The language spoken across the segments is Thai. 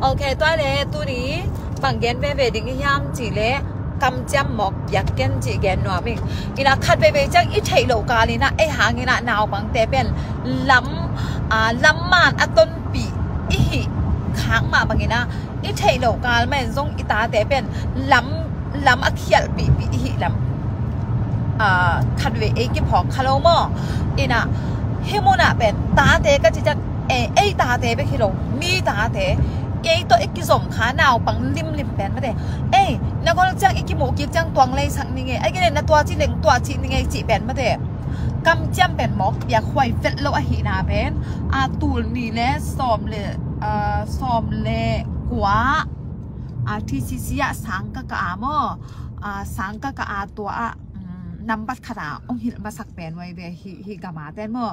โอเคตัวเลตัวนี้ปังเกนเบเบดิ้งยามจีเลกำจำหมอกอยากเกนจีเกนนัวมิงอีน่ะคัดเบเบจังอีเทโลกาลีนะไอหางอีน่ะนาวปังเตเป็นลำอ่าลำมานอต้นปีอีหิค้างมาบางอีน่ะอีเทโลกาลแม่นซงอีตาเตเป็นลำลำอเขียลปีปีอีหิลำอ่าคัดเวเอกิพอคาโลมออีน่ะเฮโมน่ะเป็นตาเตก็จะจะเอไอตาเตไปคิโลมีตาเต 예ตัวเอกิสมขาหนาวปังริมริมแปนมาเดเอ้นักคนจ้างเอกิโมกิจ้างตวงเลยสังนี่ไงไอ้กิเลนนะตัวจีเหลงตัวจีนี่ไงจีแปนมาเดกำเจ้ยแปนหมอกอยากควายเฟ็ดโล้วอหินาแปนอาตูนี่แลสอมเลยอ่าซอมเลกว่าอาที่ซิซิยะสังกะกะอามออาสังกะกะอาตัวอะนำบัตรขนาองหินมาสักแปนไว้เบฮิฮิกามาแตนเมื่อ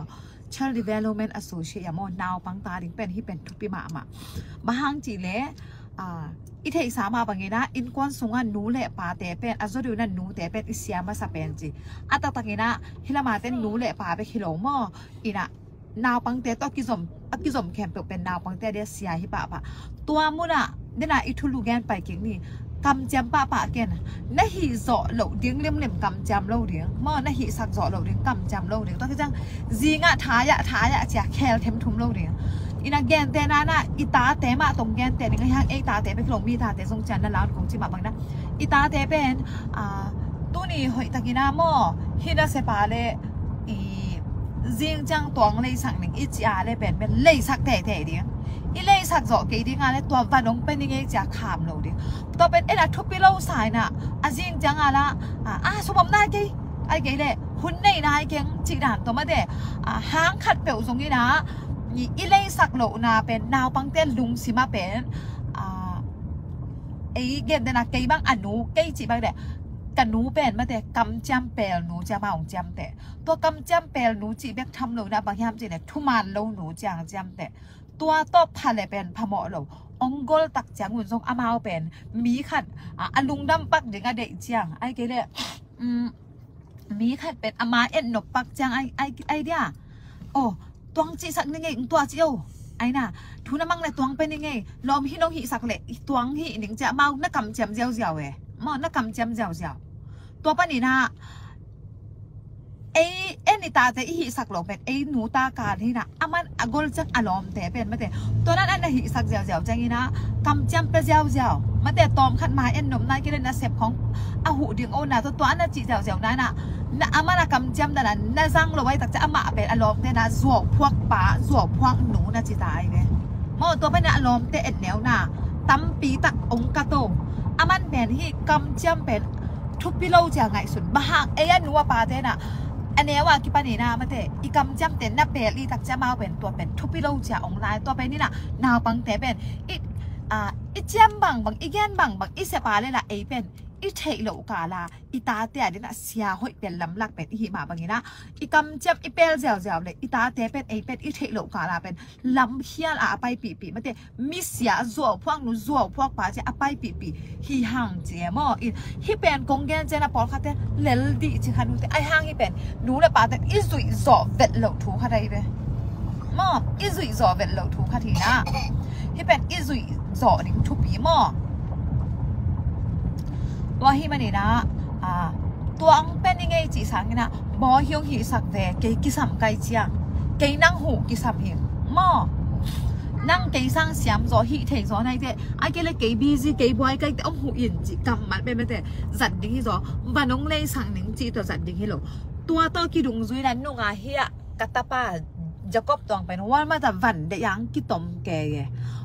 Child Development Associate มอนาวปังตาดิงเป็นที่เป็นทุกปีมาอะบางจีเล่อีเทอีสามาบางเงนะอินกวนสงันนูเละปาเตเป็นอาจดูนั่นนูเตเป็นอิสยามาสเปนจีอัตตะไงนะฮิลามาเตนนูเละปาไปฮิโลมออีน่ะนาวปังเตตอกิสมอกิสมแคมเปเป็นนาวปังเตเดียเสียฮิปะปะตัวมุนะเดน่ะอิทุลูแกนไปเก่งนี่ cầm chém ba bạ kia này. Nó hì dọ lậu tiếng liêm liềm cầm chém lâu tiếng. Mà nó hị sạc dọ lậu tiếng, cầm chém lâu tiếng. Tôi cứ rằng, gì ngạ thái ạ dạ, thái ạ dạ, chả khéo thêm thùng lâu tiếng. Ina gen te na na ita te mà tong gen te ngai hang ek ta te pe klong mi ta te song chan na laun kong chi ma bang na ita te pen a tu ni hoi takina mo hina se pa le i jing chang tong lei sang ning i chia le pen pen lấy sắc te te tiếng งจีด่านตัวมาเดอ่าหางขัดเปลวตรงนี้นะนี่อีเลยสักโลนาเป็นนาวปังเต้นลุงสิมาเป็นอ่าไอ้เกณฑ์นะกี่บางอนุกี่จีบางเดกันหนูเป็นมาแต่กำจำเปลหนูจะมาของจำแต่ตัวกำจำเปลหนูจีแบกทำเลยนะบางยามจีเนี่ยทุมานโลหนูจางจำแต่ ตัวตบพันเลยเป็นพมอโลองกลตักจังหุ่นทรงอามาเป็นมีขัดอะลุงดำปักเด็กอะเด็กจังไอ้เกเรมีขัดเป็นอามาเอ็นหนบปักจังไอ้ไอ้ไอ้เดียโอ้ตวงจีสักนึงไงตัวเจียวไอ้น่ะทุนมังเลยตวงเป็นยังไงลอมฮิโนฮิสักเลยตวงฮิหนิงจะเมาหนักกำเจียมเจียวเจียวเอ้เอ็นตาหน้าการที่นะอามันอกลจังอารมณ์แต่เจียวเจียวเจียวเจียวมาแต่ตอมขัดมานนมนายกินนะ ai ai ta te hi sak lo pen ai nu ta ka ni na aman agol chak alom te pen mate to nan an hi sak jaw jaw chang ina kam cham pe jaw jaw mate tom khat ma en nom na ki na sep khong a hu ding o na to to an chi jaw jaw na là na amana kam cham na na zang lo wai tak cha ama pen alom te na ruột phuak pa zuo phuak nu na chi tai ve mo to pen alom te et neu na tam pi tak ong ka anh aman pen hi kam cham pen thupi lo cha ngai sun ba hang anh an wa pa thế na อ็ดแนวน่ะตั้มปีตักองกะโตอามันเป็นที่กำจำเป็นทุบพิโลจะไงสุดบ้าเอ้ยนัวปาเจน่ะอันนี้ว่ากิปนีนามาเตอีกำจำเต็นนะเปรีตักจะมาเป็นตัวเป็นทุบพิโลจะออนไลน์ตัวเป็นนี่ล่ะนาวปังแต่เป็นอีอ่าอีเจียมบังบังอีแกนบังบังอีเสปาเลยล่ะเอเป็น อีเทโลกาลาอีตาเตียดินะเสียหอยเป็นลำลักเป็นอีหิมาบางนี้นะอีกำเจำอีเปลเจียวเจียวเลยอีตาเตียเป็นเอเป็นอีเทโลกาลาเป็นลำเฮียนอาไปปีปีมาเตมิเสียจั่วพวกหนูจั่วพวกป้าเจอาไปปีปีฮีห่างเจียมออีฮีเป็นกงแกนเจนะปอลคาเตเลลดีจิคันุเตไอห่างฮีเป็นนูเลยป้าเตอีซุยจ่อเวทโลทูคาได้เบมออีซุยจ่อเวทโลทูคาทีนะฮีเป็นอีซุยจ่อนิ่งทุปีมอ ว่าฮิมันนี่นะอ่าตัวอังเป็นยังไงจีสังนะบอฮิงฮิสักเวเกกิสัมไกเจียงเกนั่งหูกิสัมหิงมอนั่งเกสังเสียมจอฮิเทงจอในเดไอเกเลยเกบีซีเกบอยเกอมหูอินจีกำมันเป็นไม่แต่จัดดิ้งที่จอบ้านน้องเลยสังหนึ่งจีตัวจัดดิ้งให้หลตัวตัวกิดุงซุยนั้นนุ่งอาเฮียกัตตาป้าจะกบตองไปนะว่ามาแต่วันเดียงกิตมแกอง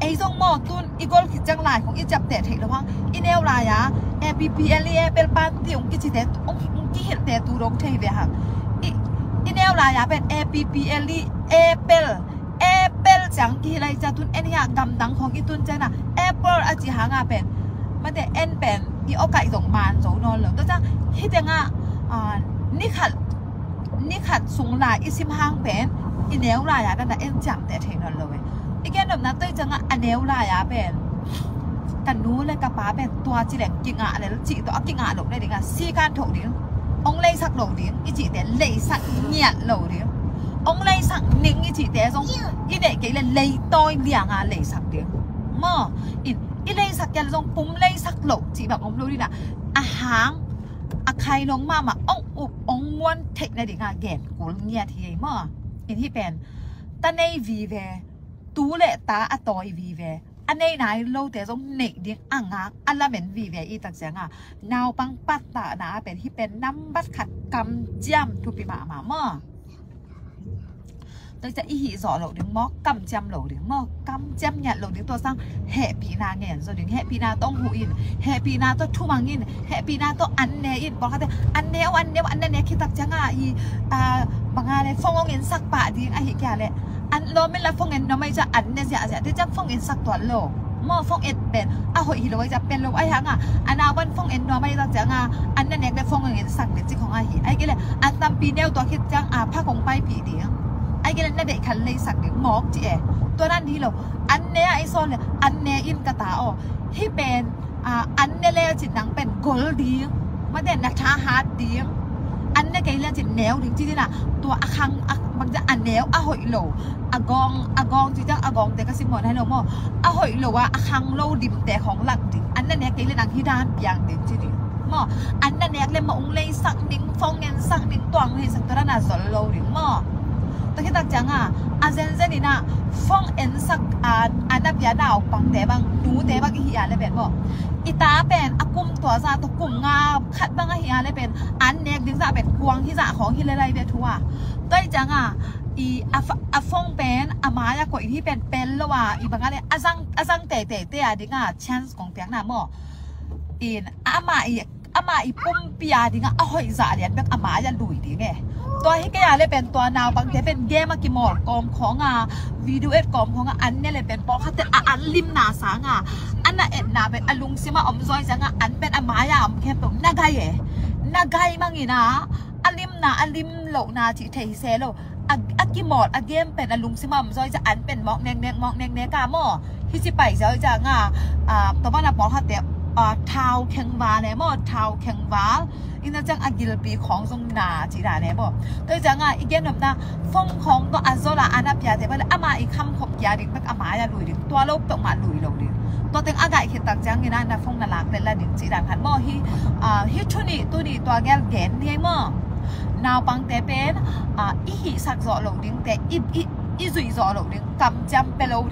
ไอ้ทรงหมอกตุนอีกอลกิจังหลายของอีจับแต่เทคแล้วพังอีแนวลายะแอพีพีเอลีเอเป็นปานที่องกิจิแต่องกิเห็นแต่ตูรงเทเวค่ะอีแนวลายะเป็นแอพีพีเอลีเอเปิลเอเปิลจังกิไรจะตุนเอ็นยากำดังของอีตุนเจน่ะแอเปิลอาจิหางาเป็นมัแต่เอ็นเป็นอีโอกาสสองบานสองนอนเหลือก็จะฮิตยังอะนี่ขัดนี่ขัดสูงหลายอีสิมฮางเป็นอีแนวลายะนั่นนะเอ็นจับแต่เทคนั่นเลย igen nam na tui changa aneu la ya ben kan nu le ka pa ben tua chi le ki nga le chi to ki nga lo le dinga si kan tho ding ông lei sak lo ding i chi te lei sak nhian lo ông lei sak ning i chi te song i de ke le lei toi liang a lei sak mà in i lei sak ya song pum lei sak chỉ bảo ông lo đi là a hang a khai nong ma mà ông up ông muốn thích le dinga gen ko nia thì mà in hi pen ta nei vi về tú lệ tá à, a tội vì về. Anh ấy nói, lâu thế giống nịnh điếng ăn à ngạc anh là mình vì về. Y tạc sáng à nào băng bắt tạ nà bên hi bên năm bắt khát cầm chăm thu bị mà mà mơ. Tôi sẽ ý hị rõ lộ đứng mó cầm chăm lộ đứng mơ cầm chăm nhận lộ đứng tôi sang hệ bị na nghẹn rồi đứng hệ bị na tôi hụ in hệ bị na tôi thu bằng in hệ bị na tôi ăn nè in. Bỏ cái ăn nè ăn nè ăn nè khi tạc sáng à y à bằng à ai đấy phong ông in sắc bạ điếng anh hị kìa lệ อันโลไม่ละฟงเอ็นเนาไม่จะอันเนี่ยจะจะที่จะฟงเอ็นสักตัวโลมอฟงเอ็นเป็นอะหอยฮิโรจะเป็นโลไอ้หังอะอันนาวันฟงเอ็นเนาไม่จะจังอะอันนั้นเนี่ยได้ฟงเอ็นสักเด็ดจิของอาหิไอ้กี่เลยอันตามปีเดียวตัวคิดจังอะผ้าของไปปีเดียไอ้กี่เลยเนี่ยเด็กคันเลยสักเด็กหมอกจีเอตัวนั้นที่เราอันเนี่ยไอ้โซนเลยอันเนี่ยอินกระตาอ๋อที่เป็นอ่าอันเนี่ยเลยจิตนังเป็นโกลดีมาเด่นนักชาฮาร์ดดีอันเนี่ยกี่เลยจิตแนวจริงๆนะตัวอคังบา มันจะอันแนวอะหอยโลอากองอากองจีจังอากองแต่ก็สิมอนให้เรามออะหอยหลว่าอะคังโลดิมแต่ของหลักดิอันนั้นเนี้ยกิเลนังที่ด้านอย่างเด่นจีดิมออันนั้นเนี้ยเลยมาองเลยสักดิ้งฟองเงินสักดิ้งตวงให้สักตระนาสโลดิหมอ ตะคิดตักจังอะอาเซนเซนี่นะฟองเอ็นสักอันอันนับยาดาวปังแต่บางดูแต่บางอียาเลยเป็นบ่อีตาเป็นอากุมตัวซาตัวกลุ่มงาขัดบางอียาเลยเป็นอันเนกดิ้งซาเป็นกวงที่ซาของที่อะไรเวทัวต้อยจังอะอีอาอาฟงเป็นอามายากว่าอีที่เป็นเป็นล้วว่าอีบางอะไรอาซังอาซังเตะเตะเตะดิง่ะ chance ของเปียงน่ะมั่อินอามาอีอามาอีปุ่มปียดิง่ะอ่อยจ่าเรียนแบบอามายาลุยดิไง ตัวให้แกยาเลยเป็นตัวนาวบางทีเป็นเกมมากิมอลกอมของอะวิดีโอเอ็ดกอมของอะอันเนี่ยเลยเป็นปอคัตเตอันลิมนาสางอะอันน่ะเอ็ดนาเป็นอลุงซิมาอมซอยจังอะอันเป็นอมายาอมแค่ตรงนากายเอ๋น่าไกายมั่งอีนะอลิมนาอันลิมโลนาที่เทเซโลอากิมอดอาเกมเป็นอลุงซิมัมซอยจะอันเป็นมอกแนงแนงมอกแนงแนงกามอที่สิไปซอยจะง่าอ่าตัวบ้านอะแต่อ่าทาวเค็งวาเนี่ยมอทาวเค็งวาอินนัจังอากิลปีของทรงนาจีดาเตอะแบบน่ ờ thao khen vá này mò thao khen vá in ra chẳng agil bị khong dung na chỉ là này mò tôi chẳng à ý kiến lắm na phong khong to azola zola anh áp giá thế vậy ama ý khăm khóc giá định bắt ama ya lùi định tua lâu tổng mà lui lâu đi tôi tiếng aga hiện tại chẳng nghe na phong là lạc đây là định chỉ là hắn mò hi à hi chú nị tôi đi tua gel gen đi mò nào bằng tế bên à ít hi sắc rõ lâu đứng, tế ít ít ít rủi rõ lâu đứng, cầm chăm bê lâu